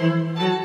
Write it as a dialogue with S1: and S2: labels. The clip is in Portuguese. S1: Música